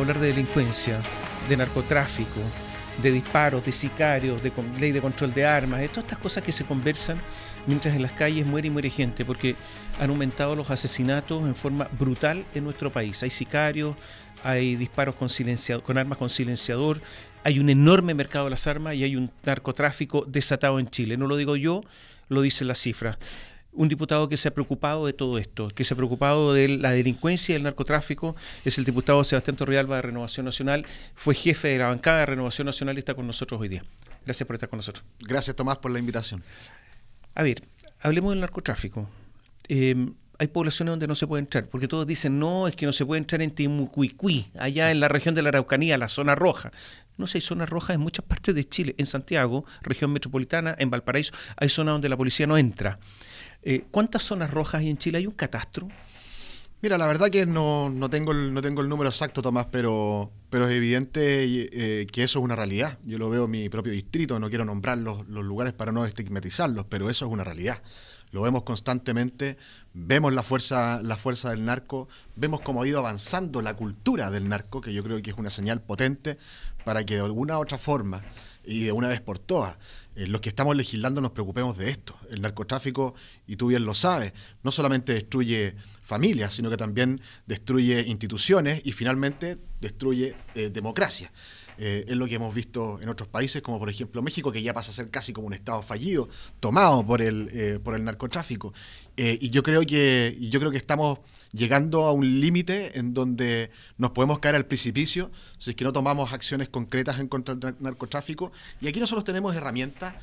hablar de delincuencia, de narcotráfico, de disparos, de sicarios, de ley de control de armas, de todas estas cosas que se conversan mientras en las calles muere y muere gente, porque han aumentado los asesinatos en forma brutal en nuestro país. Hay sicarios, hay disparos con, con armas con silenciador, hay un enorme mercado de las armas y hay un narcotráfico desatado en Chile. No lo digo yo, lo dicen las cifras un diputado que se ha preocupado de todo esto, que se ha preocupado de la delincuencia y el narcotráfico, es el diputado Sebastián Torrialba de Renovación Nacional, fue jefe de la bancada de Renovación Nacional y está con nosotros hoy día. Gracias por estar con nosotros. Gracias Tomás por la invitación. A ver, hablemos del narcotráfico. Em, hay poblaciones donde no se puede entrar, porque todos dicen, no, es que no se puede entrar en Timucuicui, allá en la región de la Araucanía, la zona roja. No sé, hay zonas rojas en muchas partes de Chile, en Santiago, región metropolitana, en Valparaíso, hay zonas donde la policía no entra. Eh, ¿Cuántas zonas rojas hay en Chile? ¿Hay un catastro? Mira, la verdad que no, no, tengo, el, no tengo el número exacto, Tomás, pero, pero es evidente eh, que eso es una realidad. Yo lo veo en mi propio distrito, no quiero nombrar los, los lugares para no estigmatizarlos, pero eso es una realidad lo vemos constantemente, vemos la fuerza, la fuerza del narco, vemos cómo ha ido avanzando la cultura del narco, que yo creo que es una señal potente para que de alguna otra forma y de una vez por todas eh, los que estamos legislando nos preocupemos de esto. El narcotráfico, y tú bien lo sabes, no solamente destruye familias, sino que también destruye instituciones y finalmente destruye eh, democracia. Eh, es lo que hemos visto en otros países, como por ejemplo México, que ya pasa a ser casi como un Estado fallido, tomado por el, por el narcotráfico. y yo creo que, yo creo que estamos llegando a un límite en donde nos podemos caer al precipicio si es que no tomamos acciones concretas en contra del narcotráfico. Y aquí nosotros tenemos herramientas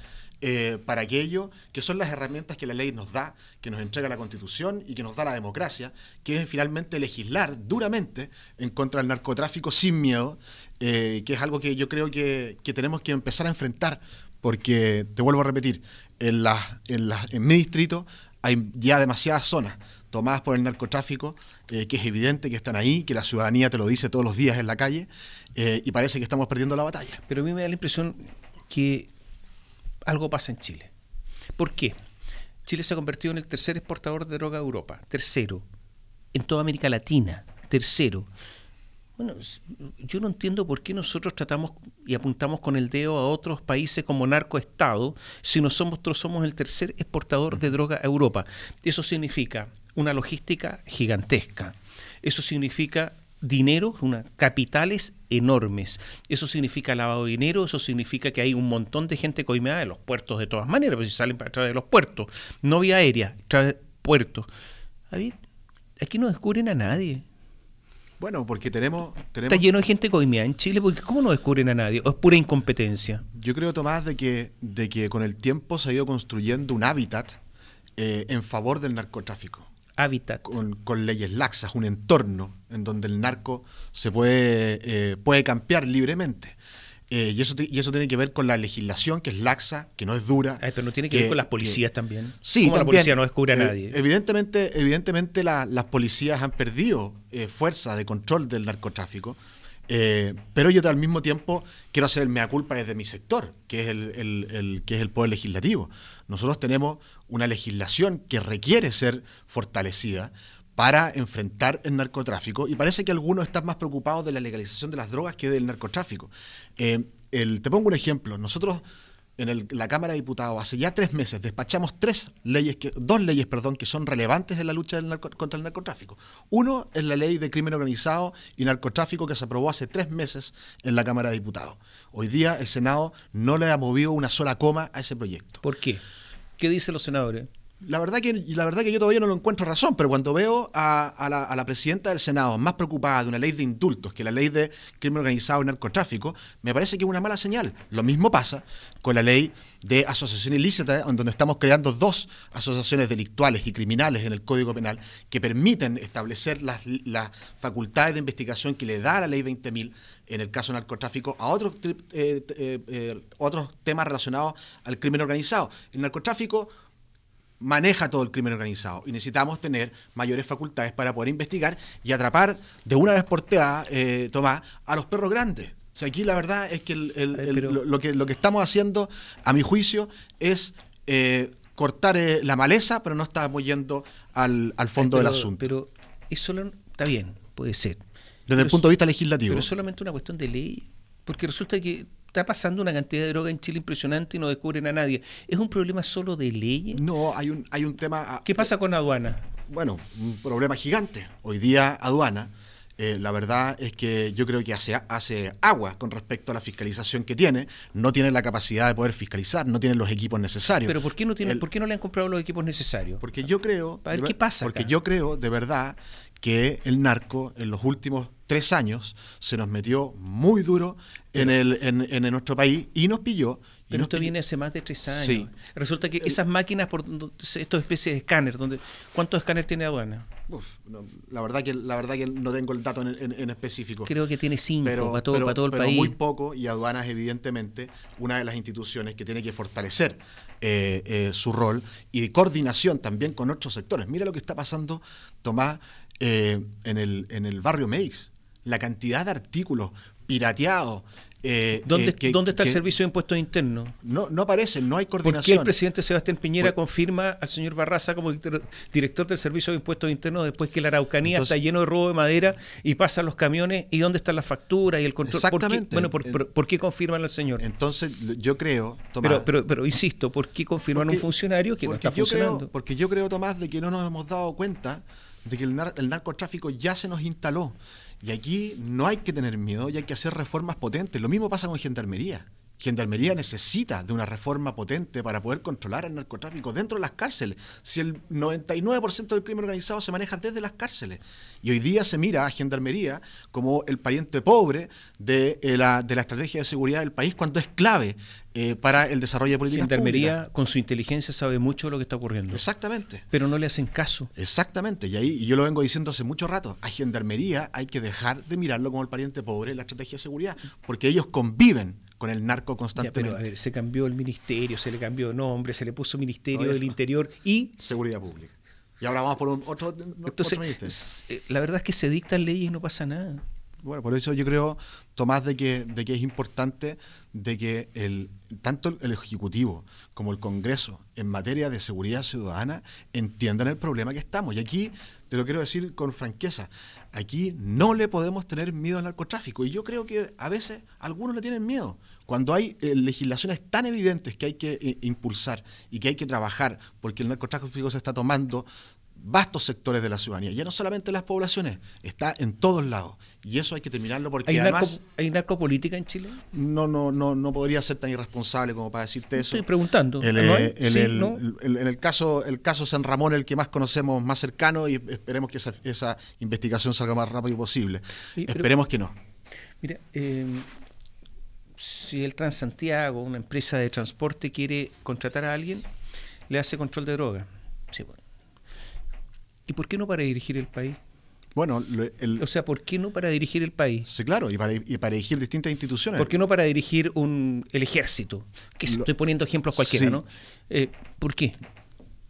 eh, para aquello, que son las herramientas que la ley nos da, que nos entrega la Constitución y que nos da la democracia, que es finalmente legislar duramente en contra del narcotráfico sin miedo, eh, que es algo que yo creo que, tenemos que empezar a enfrentar, porque, te vuelvo a repetir, en, la, en, la, en mi distrito hay ya demasiadas zonas tomadas por el narcotráfico, eh, que es evidente que están ahí, que la ciudadanía te lo dice todos los días en la calle, eh, y parece que estamos perdiendo la batalla. Pero a mí me da la impresión que algo pasa en Chile. ¿Por qué? Chile se ha convertido en el tercer exportador de droga de Europa, tercero, en toda América Latina, tercero. Bueno, yo no entiendo por qué nosotros tratamos y apuntamos con el dedo a otros países como narcoestado si nosotros somos el tercer exportador de droga a Europa. Eso significa una logística gigantesca. Eso significa dinero, una, capitales enormes. Eso significa lavado de dinero, eso significa que hay un montón de gente coimeada de los puertos de todas maneras, pues si salen para través de los puertos, no vía aérea, través de puertos. Aquí no descubren a nadie. Bueno, porque tenemos, Está lleno de gente coimeada en Chile, porque ¿cómo no descubren a nadie? ¿O es pura incompetencia? Yo creo, Tomás, de que, de que con el tiempo se ha ido construyendo un hábitat eh, en favor del narcotráfico hábitat. Con, leyes laxas, un entorno en donde el narco se puede, eh, puede campear libremente. Eh, y, eso y eso tiene que ver con la legislación, que es laxa, que no es dura. pero no tiene que, ver con las policías también. Sí, ¿Cómo la policía no descubre a eh, nadie? Evidentemente, evidentemente las policías han perdido fuerza de control del narcotráfico. pero yo al mismo tiempo quiero hacer el mea culpa desde mi sector, que es el, que es el poder legislativo. Nosotros tenemos una legislación que requiere ser fortalecida para enfrentar el narcotráfico y parece que algunos están más preocupados de la legalización de las drogas que del narcotráfico. Eh, te pongo un ejemplo. Nosotros en la Cámara de Diputados hace ya tres meses despachamos tres leyes, dos leyes perdón, que son relevantes en la lucha contra el narcotráfico. Uno es la ley de crimen organizado y narcotráfico que se aprobó hace tres meses en la Cámara de Diputados. Hoy día el Senado no le ha movido una sola coma a ese proyecto. ¿Por qué? ¿Qué dicen los senadores? La verdad, que, la verdad que yo todavía no lo encuentro razón, pero cuando veo a, la, presidenta del Senado más preocupada de una ley de indultos que la ley de crimen organizado y narcotráfico, me parece que es una mala señal. Lo mismo pasa con la ley de asociación ilícita, en donde estamos creando dos asociaciones delictuales y criminales en el Código Penal que permiten establecer las, facultades de investigación que le da la ley 20.000 en el caso del narcotráfico a otros, eh, eh, eh, otros temas relacionados al crimen organizado. El narcotráfico maneja todo el crimen organizado y necesitamos tener mayores facultades para poder investigar y atrapar de una vez por todas, eh, Tomás, a los perros grandes. O sea, aquí la verdad es que, lo, que lo que estamos haciendo, a mi juicio, es eh, cortar eh, la maleza, pero no estamos yendo al, fondo del asunto. Pero eso está bien, puede ser. Desde el punto de vista legislativo. Pero es solamente una cuestión de ley. Porque resulta que está pasando una cantidad de droga en Chile impresionante y no descubren a nadie. ¿Es un problema solo de leyes? No, hay un, hay un tema... Ah, ¿Qué pasa con aduana? Bueno, un problema gigante. Hoy día aduana eh, la verdad es que yo creo que hace, hace agua con respecto a la fiscalización que tiene. No tiene la capacidad de poder fiscalizar, no tiene los equipos necesarios. Pero ¿por qué no, tiene, ¿por qué no le han comprado los equipos necesarios? Porque yo creo... A ver, ¿qué pasa Porque yo creo, de verdad, que el narco en los últimos tres años se nos metió muy duro en, el, en, en nuestro país y nos pilló pero esto viene hace más de tres años. Resulta que esas máquinas, por estas especies de escáner, donde, ¿cuántos escáneres tiene aduana? la, verdad que, la verdad que no tengo el dato en, específico. Creo que tiene cinco para, todo, para todo el pero país. muy poco y aduanas, evidentemente, una de las instituciones que tiene que fortalecer eh, eh, su rol y de coordinación también con otros sectores. Mira lo que está pasando, Tomás, eh, en, el, en el barrio Meix. La cantidad de artículos pirateados, eh, ¿Dónde, eh, ¿Dónde, está el Servicio de Impuestos Internos? No, no aparece, no hay coordinación. ¿Por qué el presidente Sebastián Piñera confirma al señor Barraza como director del Servicio de Impuestos Internos después que la Araucanía está lleno de robo de madera y pasan los camiones? ¿Y dónde están las facturas y el control? Exactamente. bueno, por, qué confirman al señor? Entonces, yo creo, Tomás... Pero, pero, pero insisto, ¿por qué confirman a un funcionario que no está funcionando? porque yo creo, Tomás, de que no nos hemos dado cuenta de que el narcotráfico ya se nos instaló. Y aquí no hay que tener miedo y hay que hacer reformas potentes. Lo mismo pasa con Gendarmería. Gendarmería necesita de una reforma potente para poder controlar el narcotráfico dentro de las cárceles. Si el 99% del crimen organizado se maneja desde las cárceles. Y hoy día se mira a Gendarmería como el pariente pobre de, eh, la, de la estrategia de seguridad del país cuando es clave eh, para el desarrollo de políticas Gendarmería con su inteligencia sabe mucho de lo que está ocurriendo. Exactamente. Pero no le hacen caso. Exactamente. Y ahí y yo lo vengo diciendo hace mucho rato. A Gendarmería hay que dejar de mirarlo como el pariente pobre de la estrategia de seguridad. Porque ellos conviven con el narco constantemente. pero a ver, se cambió el ministerio, se le cambió nombre, se le puso Ministerio del Interior y... Seguridad Pública. Y ahora vamos por un otro, Entonces, eh, la verdad es que se dictan leyes y no pasa nada. Bueno, por eso yo creo, Tomás, de que, de que es importante de que el, tanto el Ejecutivo como el Congreso en materia de seguridad ciudadana entiendan el problema que estamos. Y aquí te lo quiero decir con franqueza, aquí no le podemos tener miedo al narcotráfico. Y yo creo que a veces algunos le tienen miedo. Cuando hay eh, legislaciones tan evidentes que hay que eh, impulsar y que hay que trabajar porque el narcotráfico se está tomando vastos sectores de la ciudadanía, ya no solamente las poblaciones, está en todos lados. Y eso hay que terminarlo porque ¿Hay además... ¿Hay narcopolítica en Chile? No, no, no, no podría ser tan irresponsable como para decirte eso. Estoy preguntando. El, eh, en el caso, el caso San Ramón, el que más conocemos más cercano, y esperemos que esa, esa investigación salga más rápido posible. esperemos que no. Mira, eh, si el Transantiago, una empresa de transporte, quiere contratar a alguien, le hace control de droga. ¿Y por qué no para dirigir el país? Bueno, o sea, ¿por qué no para dirigir el país? Sí, claro, y para, dirigir distintas instituciones. ¿Por qué no para dirigir un, el ejército? Que estoy poniendo ejemplos cualquiera, ¿no? Eh, ¿Por qué?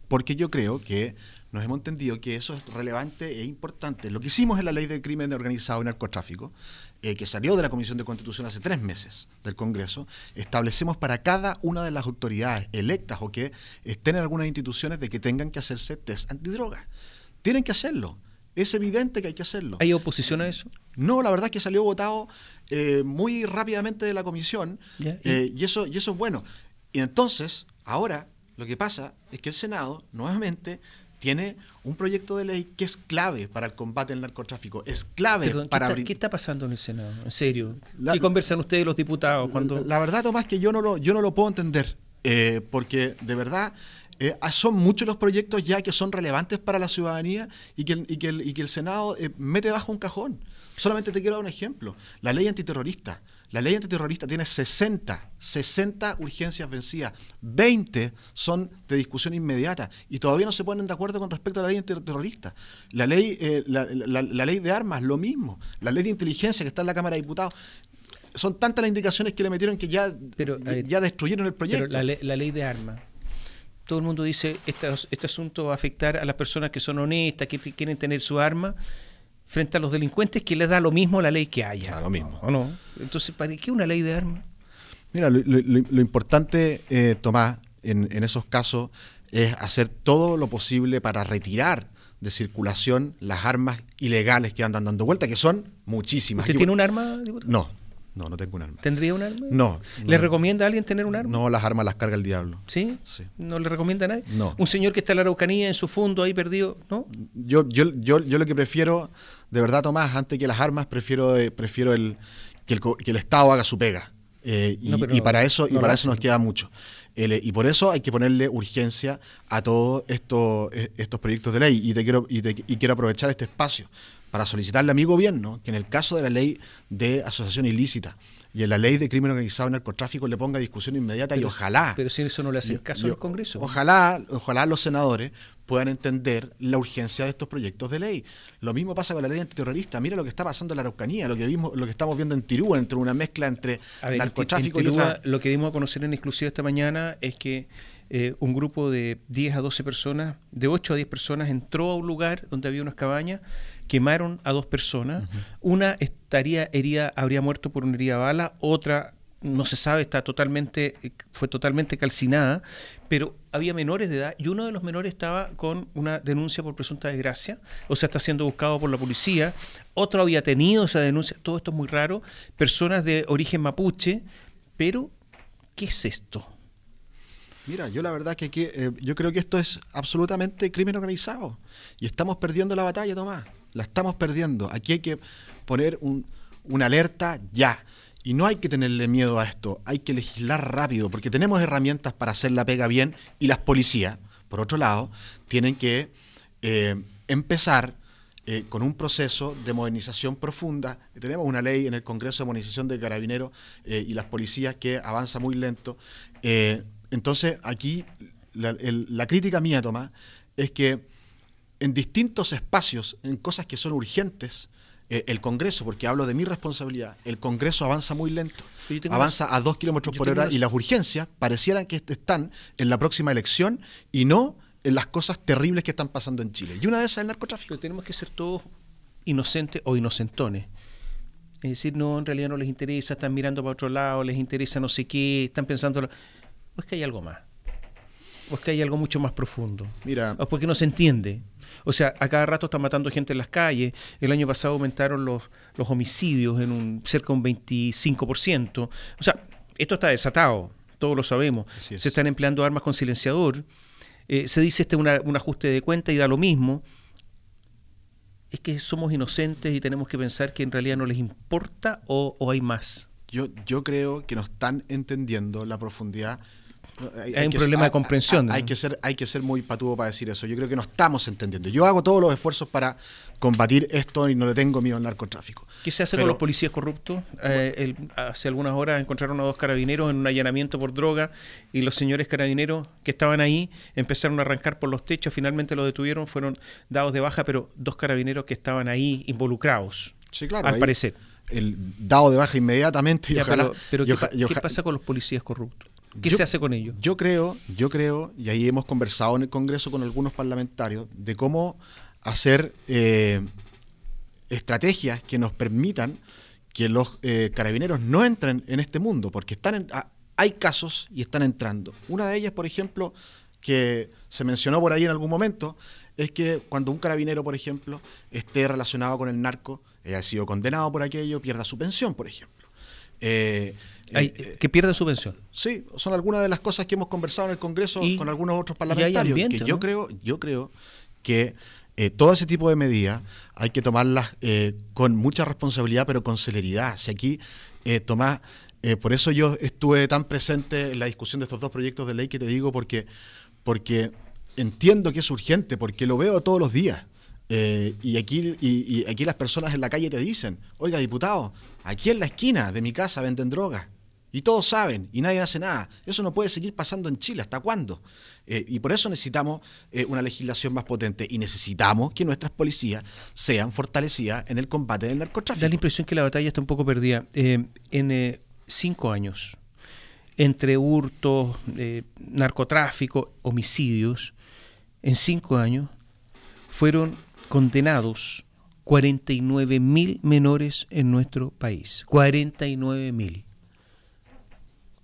Porque yo creo que nos hemos entendido que eso es relevante e importante. Lo que hicimos en la ley de crimen organizado y narcotráfico, eh, que salió de la Comisión de Constitución hace tres meses del Congreso, establecemos para cada una de las autoridades electas o que estén en algunas instituciones de que tengan que hacerse test antidroga. Tienen que hacerlo. Es evidente que hay que hacerlo. ¿Hay oposición a eso? No, la verdad es que salió votado eh, muy rápidamente de la comisión eh, ¿y? eso, y eso es bueno. Y entonces, ahora, lo que pasa es que el Senado, nuevamente, tiene un proyecto de ley que es clave para el combate al narcotráfico, es clave para... ¿qué está, ¿Qué está pasando en el Senado? En serio. ¿Qué conversan ustedes los diputados? cuando La, verdad, Tomás, que yo no lo, yo no lo puedo entender, eh, porque de verdad eh, ah, son muchos los proyectos ya que son relevantes para la ciudadanía y que, y que, el, y que el Senado eh, mete bajo un cajón. Solamente te quiero dar un ejemplo. La ley antiterrorista. La ley antiterrorista tiene 60, 60 urgencias vencidas, 20 son de discusión inmediata y todavía no se ponen de acuerdo con respecto a la ley antiterrorista. La ley, eh, la, ley de armas, lo mismo. La ley de inteligencia que está en la Cámara de Diputados. Son tantas las indicaciones que le metieron que ya, ya destruyeron el proyecto. Pero la, ley de armas todo el mundo dice este, este asunto va a afectar a las personas que son honestas, que quieren tener su arma, frente a los delincuentes que les da lo mismo la ley que haya. lo mismo. ¿O no? Entonces, ¿para qué una ley de armas? Mira, lo, importante, eh, Tomás, en, esos casos es hacer todo lo posible para retirar de circulación las armas ilegales que andan dando vuelta, que son muchísimas. ¿Usted tiene un arma, diputado? No, no, no tengo un arma. ¿Tendría un arma? No. ¿Le no. recomienda a alguien tener un arma? No, las armas las carga el diablo. ¿Sí? Sí. ¿No le recomienda a nadie? No. Un señor que está en la Araucanía en su fondo ahí perdido, ¿no? Yo, yo, yo, yo lo que prefiero, de verdad, Tomás, antes que las armas, prefiero, eh, prefiero el, que, el, que el Estado haga su pega. Eh, y, No, pero y no- para eso, y no para eso nos queda mucho. El, y por eso hay que ponerle urgencia a todos estos, eh, estos proyectos de ley. Y, te quiero, y, te- y quiero aprovechar este espacio para solicitarle a mi gobierno que en el caso de la ley de asociación ilícita y en la ley de crimen organizado y narcotráfico le ponga discusión inmediata y ojalá Pero si eso no le hacen caso al Congreso. Ojalá, ojalá los senadores puedan entender la urgencia de estos proyectos de ley. Lo mismo pasa con la ley antiterrorista. Mira lo que está pasando en la Araucanía, lo que vimos, lo que estamos viendo en Tirúa, entre una mezcla entre ver, narcotráfico en y Tirúa, otra. Lo que dimos a conocer en exclusiva esta mañana es que eh, un grupo de 10 a 12 personas, de 8 a 10 personas, entró a un lugar donde había unas cabañas, quemaron a dos personas. Una estaría herida, habría muerto por una herida de bala, otra no se sabe, está totalmente, eh, fue totalmente calcinada, pero había menores de edad y uno de los menores estaba con una denuncia por presunta desgracia, o sea, está siendo buscado por la policía, otro había tenido esa denuncia, todo esto es muy raro, personas de origen mapuche, pero ¿qué es esto? Mira, yo la verdad que aquí, eh, yo creo que esto es absolutamente crimen organizado y estamos perdiendo la batalla, Tomás. La estamos perdiendo. Aquí hay que poner un, una alerta ya. Y no hay que tenerle miedo a esto, hay que legislar rápido, porque tenemos herramientas para hacer la pega bien y las policías, por otro lado, tienen que eh, empezar eh, con un proceso de modernización profunda. Tenemos una ley en el Congreso de Modernización de Carabineros eh, y las policías que avanza muy lento. Entonces, aquí la, la crítica mía, Tomás, es que en distintos espacios, en cosas que son urgentes, eh, el Congreso, porque hablo de mi responsabilidad, el Congreso avanza muy lento. Avanza a dos kilómetros por hora y las urgencias parecieran que están en la próxima elección y no en las cosas terribles que están pasando en Chile. Y una de esas es el narcotráfico. Pero tenemos que ser todos inocentes o inocentones. Es decir, no, en realidad no les interesa, están mirando para otro lado, les interesa no sé qué, están pensando... ¿O es que hay algo más? ¿O es que hay algo mucho más profundo? Mira, ¿O porque no se entiende? O sea, a cada rato están matando gente en las calles. El año pasado aumentaron los, los homicidios en un cerca de un 25%. O sea, esto está desatado, todos lo sabemos. Es. Se están empleando armas con silenciador. Eh, se dice este es una- un ajuste de cuenta y da lo mismo. Es que somos inocentes y tenemos que pensar que en realidad no les importa o, o hay más. yo, yo creo que no están entendiendo la profundidad. Hay un problema de comprensión, Hay, ¿no? que ser, hay que ser muy patudo para decir eso. Yo creo que no estamos entendiendo. Yo hago todos los esfuerzos para combatir esto y no le tengo miedo al narcotráfico. ¿Qué se hace Pero- con los policías corruptos? Eh, el- hace algunas horas encontraron a dos carabineros en un allanamiento por droga y los señores carabineros que estaban ahí empezaron a arrancar por los techos, finalmente los detuvieron, fueron dados de baja, pero dos carabineros que estaban ahí involucrados, Sí, claro. al ahí parecer. El dado de baja inmediatamente y Ya, ojalá. pero pero y ¿qué, oja- pasa con los policías corruptos? ¿Qué Yo- se hace con ellos? Yo creo, yo creo, y ahí hemos conversado en el Congreso con algunos parlamentarios, de cómo hacer eh, estrategias que nos permitan que los eh, carabineros no entren en este mundo, porque están en- ah, hay casos y están entrando. Una de ellas, por ejemplo, que se mencionó por ahí en algún momento, es que cuando un carabinero, por ejemplo, esté relacionado con el narco, eh, ha sido condenado por aquello, pierda su pensión, por ejemplo. Eh, Hay- eh, que pierda su pensión. Sí, son algunas de las cosas que hemos conversado en el Congreso Y- con algunos otros parlamentarios. ambiente, que yo ¿no? creo, yo creo que eh, todo ese tipo de medidas hay que tomarlas eh, con mucha responsabilidad, pero con celeridad. Si aquí, eh, Tomás, eh, por eso yo estuve tan presente en la discusión de estos dos proyectos de ley que te digo, porque, porque entiendo que es urgente, porque lo veo todos los días. Eh, y, aquí, y, aquí las personas en la calle te dicen, oiga, diputado, aquí en la esquina de mi casa venden drogas. Y todos saben, y nadie hace nada. Eso no puede seguir pasando en Chile. ¿Hasta cuándo? Eh, y por eso necesitamos eh, una legislación más potente y necesitamos que nuestras policías sean fortalecidas en el combate del Da la narcotráfico. impresión que la batalla está un poco perdida. En cinco años, entre hurtos, narcotráfico, homicidios, en cinco años fueron condenados 49 mil menores en nuestro país. 49 mil.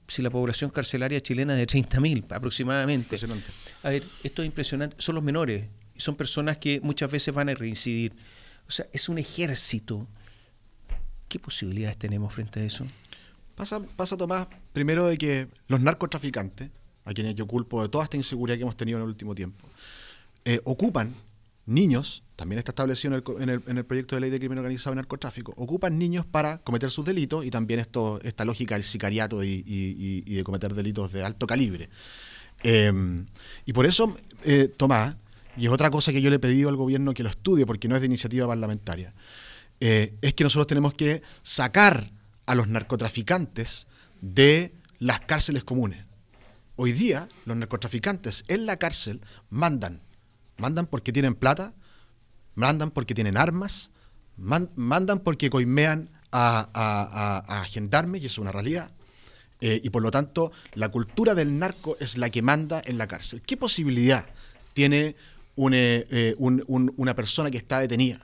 Si la población carcelaria chilena es de 30 mil aproximadamente. Impresionante. A ver, esto es impresionante. Son los menores. son personas que muchas veces van a reincidir. O sea, es un ejército. ¿Qué posibilidades tenemos frente a eso? Pasa, pasa Tomás, primero de que los narcotraficantes, a quienes yo culpo de toda esta inseguridad que hemos tenido en el último tiempo, eh, ocupan niños, también está establecido en el, proyecto de ley de crimen organizado y narcotráfico, ocupan niños para cometer sus delitos y también esto, esta lógica del sicariato y, de cometer delitos de alto calibre. Em, y por eso, eh, Tomás, y es otra cosa que yo le he pedido al gobierno que lo estudie, porque no es de iniciativa parlamentaria, eh, es que nosotros tenemos que sacar a los narcotraficantes de las cárceles comunes. Hoy día los narcotraficantes en la cárcel mandan Mandan porque tienen plata, mandan porque tienen armas, mandan porque coimean a, a, a, gendarmes, y eso es una realidad. Eh, y por lo tanto, la cultura del narco es la que manda en la cárcel. ¿Qué posibilidad tiene eh, eh, una persona que está detenida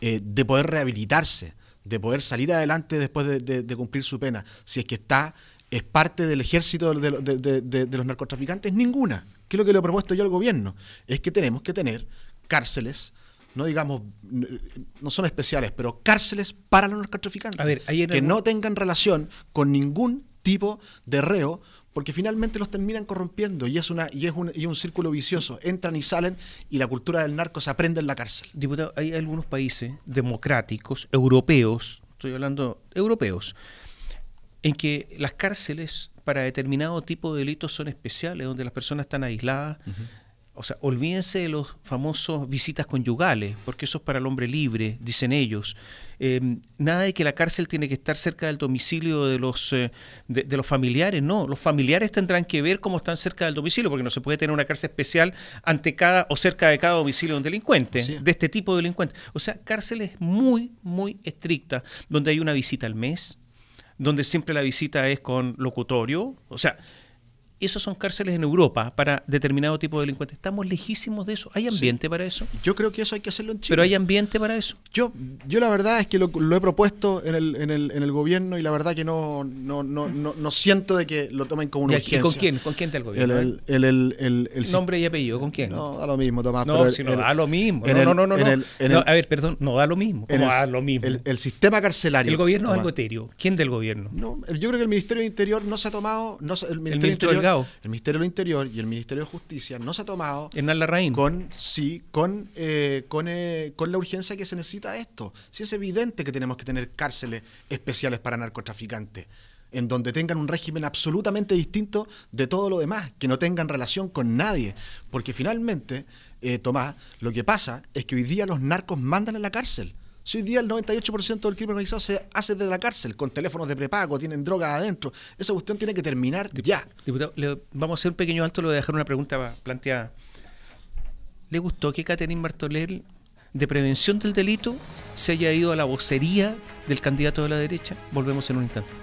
de poder rehabilitarse, de poder salir adelante después de, cumplir su pena, si es que está, es parte del ejército de los narcotraficantes? Ninguna. ¿Qué es lo que le he propuesto yo al gobierno? Es que tenemos que tener cárceles, no digamos, no son especiales, pero cárceles para los narcotraficantes. que no tengan relación con ningún tipo de reo, porque finalmente los terminan corrompiendo y es, una, y es, un, y un círculo vicioso. Entran y salen y la cultura del narco se aprende en la cárcel. Diputado, hay algunos países democráticos, europeos, estoy hablando europeos, en que las cárceles para determinado tipo de delitos son especiales, donde las personas están aisladas. O sea, olvídense de los famosos visitas conyugales, porque eso es para el hombre libre, dicen ellos. Eh, nada de que la cárcel tiene que estar cerca del domicilio de los, eh, de, los familiares, no. Los familiares tendrán que ver cómo están cerca del domicilio, porque no se puede tener una cárcel especial ante cada o cerca de cada domicilio de un delincuente, de este tipo de delincuente. O sea, cárceles muy, muy estrictas, donde hay una visita al mes, donde siempre la visita es con locutorio. O sea, esos son cárceles en Europa para determinado tipo de delincuentes. Estamos lejísimos de eso. ¿Hay ambiente para eso? Yo creo que eso hay que hacerlo en Chile. ¿Pero hay ambiente para eso? Yo, yo la verdad es que lo, he propuesto en el, en, el, en el gobierno y la verdad que no, no, no, no, siento de que lo tomen como una urgencia. ¿Y con quién? ¿Con quién está el gobierno? El, el, el, Nombre y apellido, ¿con quién? No, da lo mismo, Tomás. No, si no da lo mismo. No, no, no, no. a ver, perdón, no da lo mismo. ¿Cómo da lo mismo? El, sistema carcelario. El gobierno es algo etéreo. ¿Quién del gobierno? No, yo creo que el Ministerio de Interior no se ha tomado... No, el Ministerio Interior, El Ministerio Interior y el Ministerio de Justicia no se ha tomado con sí con eh, con, eh, con la urgencia que se necesita esto. Si es evidente que tenemos que tener cárceles especiales para narcotraficantes en donde tengan un régimen absolutamente distinto de todo lo demás, que no tengan relación con nadie, porque finalmente, eh, Tomás, lo que pasa es que hoy día los narcos mandan en la cárcel. Si hoy día el 98% del crimen organizado se hace desde la cárcel, con teléfonos de prepago, tienen drogas adentro. Esa cuestión tiene que terminar ya. Diputado, vamos a hacer un pequeño alto, le voy a dejar una pregunta planteada. ¿Le gustó que Catherine Martorell, de prevención del delito, se haya ido a la vocería del candidato de la derecha? Volvemos en un instante.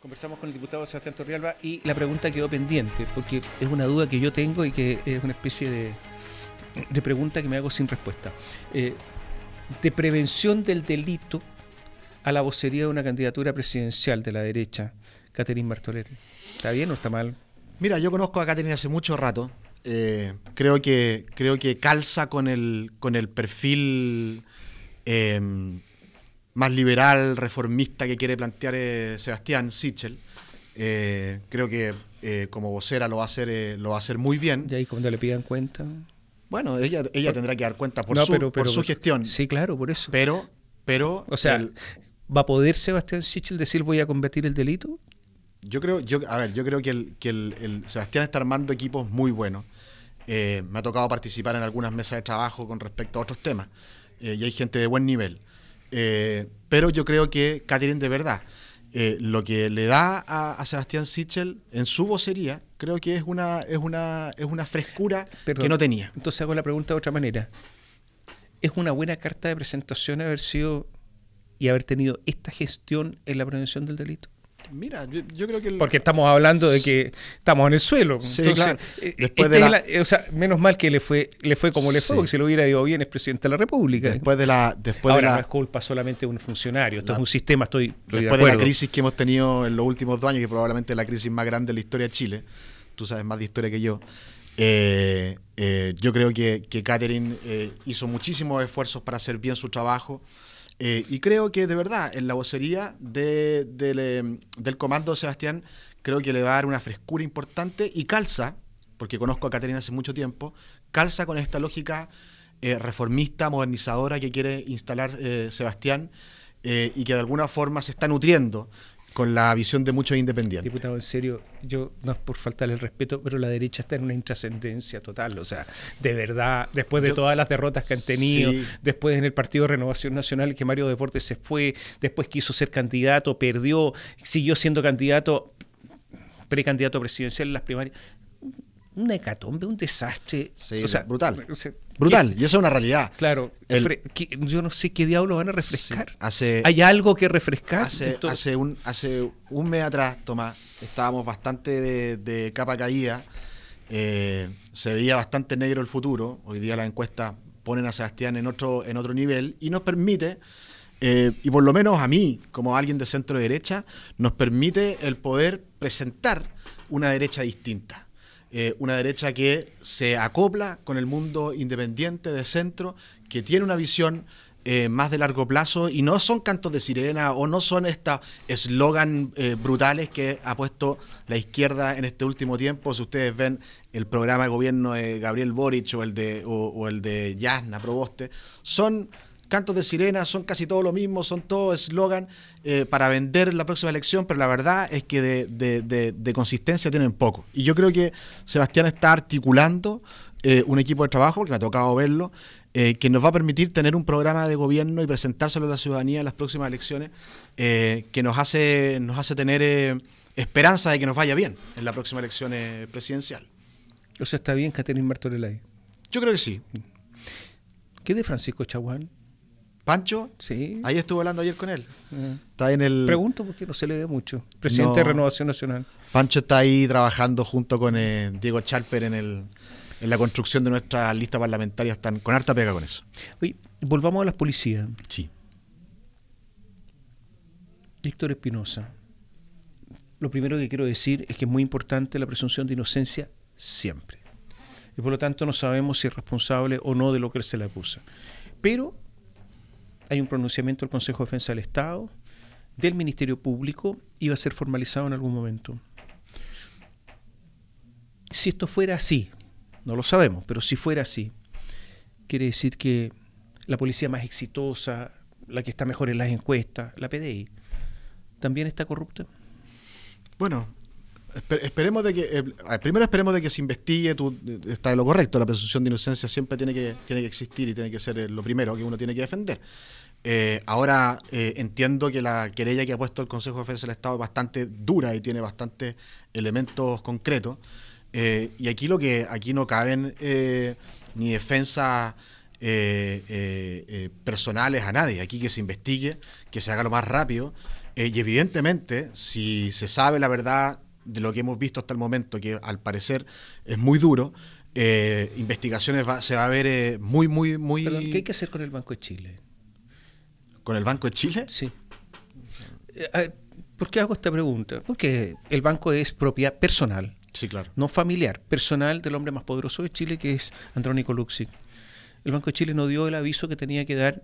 Conversamos con el diputado Sebastián Torrialba y la pregunta quedó pendiente, porque es una duda que yo tengo y que es una especie de, de pregunta que me hago sin respuesta. Eh, de prevención del delito a la vocería de una candidatura presidencial de la derecha, Catherine Martoletti. ¿Está bien o está mal? Mira, yo conozco a Catherine hace mucho rato. Eh, creo, que, creo que calza con el, con el perfil eh, más liberal, reformista que quiere plantear eh, Sebastián Sichel. creo que como vocera lo va a hacer, lo va a hacer muy bien. ¿Y ahí cuando le pidan cuenta? Bueno, ella, ella tendrá que dar cuenta por, su, por su gestión. Sí, claro, por eso. Pero, pero. O sea, ¿va a poder Sebastián Sichel decir voy a combatir el delito? Yo creo, yo, a ver, yo creo que el, que el, Sebastián está armando equipos muy buenos. Eh, me ha tocado participar en algunas mesas de trabajo con respecto a otros temas. Eh, y hay gente de buen nivel. Eh, pero yo creo que Catherine de verdad, lo que le da a, Sebastián Sichel en su vocería creo que es una, es una, es una frescura que no tenía. Entonces hago la pregunta de otra manera. ¿Es una buena carta de presentación haber sido y haber tenido esta gestión en la prevención del delito? Mira, yo, creo que... Porque estamos hablando de que estamos en el suelo. Sí, claro. Eh, Después de o sea, menos mal que le fue le fue como le fue, porque si lo hubiera ido bien es presidente de la República. Después de la... Después Ahora de la, no es culpa solamente de un funcionario, esto es un sistema, estoy, Después de, la crisis que hemos tenido en los últimos dos años, que probablemente es la crisis más grande de la historia de Chile, tú sabes más de historia que yo, eh, eh, yo creo que, que Catherine hizo muchísimos esfuerzos para hacer bien su trabajo. Eh, y creo que de verdad, en la vocería de, eh, del comando de Sebastián, creo que le va a dar una frescura importante y calza, porque conozco a Caterina hace mucho tiempo, calza con esta lógica eh, reformista, modernizadora que quiere instalar Sebastián y que de alguna forma se está nutriendo con la visión de muchos independientes. Diputado, en serio, yo no es por faltarle el respeto, pero la derecha está en una intrascendencia total. O sea, de verdad, después de todas las derrotas que han tenido, después en el Partido de Renovación Nacional que Mario Deportes se fue, después quiso ser candidato, perdió, siguió siendo candidato, precandidato presidencial en las primarias una hecatombe, un desastre. o sea, brutal. brutal, y eso es una realidad. Claro, yo no sé qué diablos van a refrescar. hace, ¿Hay algo que refrescar? Hace, hace, un, hace un mes atrás, Tomás, estábamos bastante de, capa caída. Eh, se veía bastante negro el futuro. Hoy día las encuestas ponen a Sebastián en otro, en otro nivel y nos permite, eh, y por lo menos a mí, como alguien de centro derecha, nos permite el poder presentar una derecha distinta. Eh, una derecha que se acopla con el mundo independiente de centro, que tiene una visión eh, más de largo plazo y no son cantos de sirena o no son estos eslogan eh, brutales que ha puesto la izquierda en este último tiempo. Si ustedes ven el programa de gobierno de Gabriel Boric o el de, o, el de Proboste, son cantos de sirena, son casi todo lo mismo, son todo eslogan eh, para vender la próxima elección, pero la verdad es que de, consistencia tienen poco. Y yo creo que Sebastián está articulando eh, un equipo de trabajo, porque me ha tocado verlo, eh, que nos va a permitir tener un programa de gobierno y presentárselo a la ciudadanía en las próximas elecciones, que nos hace, nos hace tener esperanza de que nos vaya bien en la próxima elección presidencial. O sea, está bien Caterina Martorellay. Yo creo que sí. ¿Qué de Francisco Chaguán? Pancho, sí. ahí estuve hablando ayer con él. Ah. Está en el. Pregunto porque no se le ve mucho. Presidente de Renovación Nacional. Pancho está ahí trabajando junto con eh, Diego Charper en, el, en la construcción de nuestra lista parlamentaria. Están con harta pega con eso. Oye, volvamos a las policías. Sí. Víctor Espinosa. Lo primero que quiero decir es que es muy importante la presunción de inocencia siempre. Y por lo tanto no sabemos si es responsable o no de lo que se le acusa. Pero hay un pronunciamiento del Consejo de Defensa del Estado, del Ministerio Público, y va a ser formalizado en algún momento. Si esto fuera así, no lo sabemos, pero si fuera así, quiere decir que la policía más exitosa, la que está mejor en las encuestas, la PDI, también está corrupta. Bueno, esperemos de que eh, primero esperemos de que se investigue tú está de lo correcto la presunción de inocencia siempre tiene que tiene que existir y tiene que ser lo primero que uno tiene que defender eh, ahora eh, entiendo que la querella que ha puesto el Consejo de Defensa del Estado es bastante dura y tiene bastantes elementos concretos. Eh, y aquí lo que aquí no caben ni defensas personales a nadie. Aquí que se investigue, que se haga lo más rápido Eh, y evidentemente, si se sabe la verdad de lo que hemos visto hasta el momento, que al parecer es muy duro, eh, investigaciones se va a ver eh, muy, muy, muy... ¿Qué hay que hacer con el Banco de Chile? ¿Con el Banco de Chile? Sí. ¿Por qué hago esta pregunta? Porque el banco es propiedad personal. Sí, claro. No familiar, personal del hombre más poderoso de Chile, que es Andrónico Luxic. El Banco de Chile no dio el aviso que tenía que dar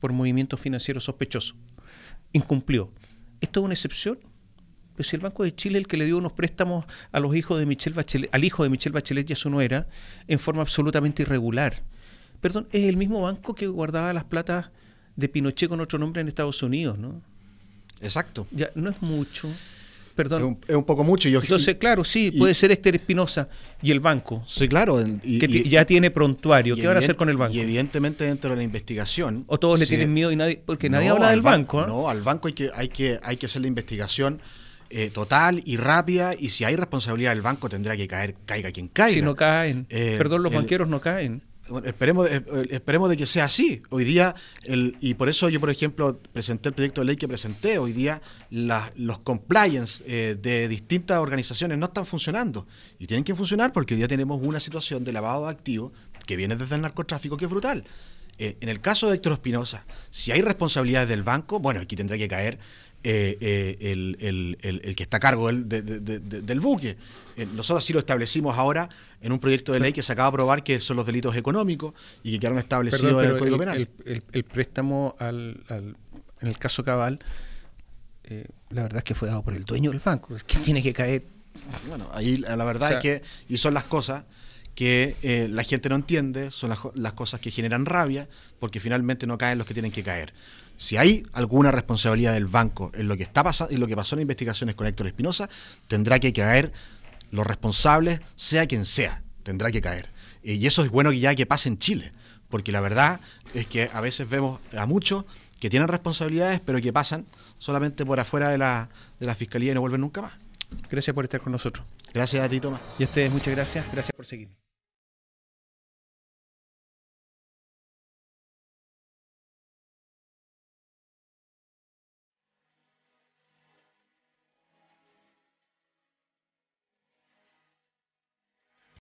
por movimientos financieros sospechosos. Incumplió. ¿Esto es una excepción? Pues si el Banco de Chile el que le dio unos préstamos a los hijos de Michelle Bachelet, al hijo de Michelle Bachelet y a su nuera, en forma absolutamente irregular. Perdón, es el mismo banco que guardaba las platas de Pinochet con otro nombre en Estados Unidos, ¿no? Exacto. Ya, no es mucho. Perdón. Es un, poco mucho. Yo, Entonces, claro, sí, puede ser Esther Espinosa y el banco. Sí, claro. que ya tiene prontuario. ¿Qué van a hacer con el banco? Y evidentemente dentro de la investigación. O todos le tienen miedo y nadie. Porque nadie habla del banco. ¿eh? No, al banco hay que, hay que, hay que hacer la investigación. Eh, total y rápida y si hay responsabilidad del banco tendrá que caer caiga quien caiga. Si no caen, eh, perdón, los banqueros no caen esperemos, eh, esperemos de que sea así. Hoy día, y por eso yo, por ejemplo, presenté el proyecto de ley que presenté. Hoy día los compliance eh, de distintas organizaciones no están funcionando. Y tienen que funcionar porque hoy día tenemos una situación de lavado de activos que viene desde el narcotráfico que es brutal. Eh, en el caso de Héctor Espinosa, si hay responsabilidades del banco, bueno, aquí tendrá que caer eh, eh, el, que está a cargo del, del buque. Eh, nosotros sí lo establecimos ahora en un proyecto de ley que se acaba de aprobar que son los delitos económicos y que quedaron establecidos en el Código Penal. El, préstamo al, en el caso Cabal, la verdad es que fue dado por el dueño del banco. que tiene que caer? Bueno, ahí la verdad es que, y son las cosas que la gente no entiende, son las, las, cosas que generan rabia, porque finalmente no caen los que tienen que caer. Si hay alguna responsabilidad del banco en lo que está pasando, en lo que pasó en investigaciones con Héctor Espinosa, tendrá que caer los responsables, sea quien sea, tendrá que caer. Y eso es bueno que ya que pase en Chile, porque la verdad es que a veces vemos a muchos que tienen responsabilidades, pero que pasan solamente por afuera de la, de la fiscalía y no vuelven nunca más. Gracias por estar con nosotros. Gracias a ti, Tomás. Y a ustedes, muchas gracias. Gracias por seguir.